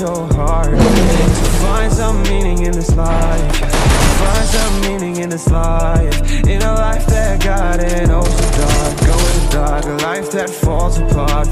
so hard To find some meaning in this life. Find some meaning in this life. In a life that got it oh so dark. Going dark, a life that falls apart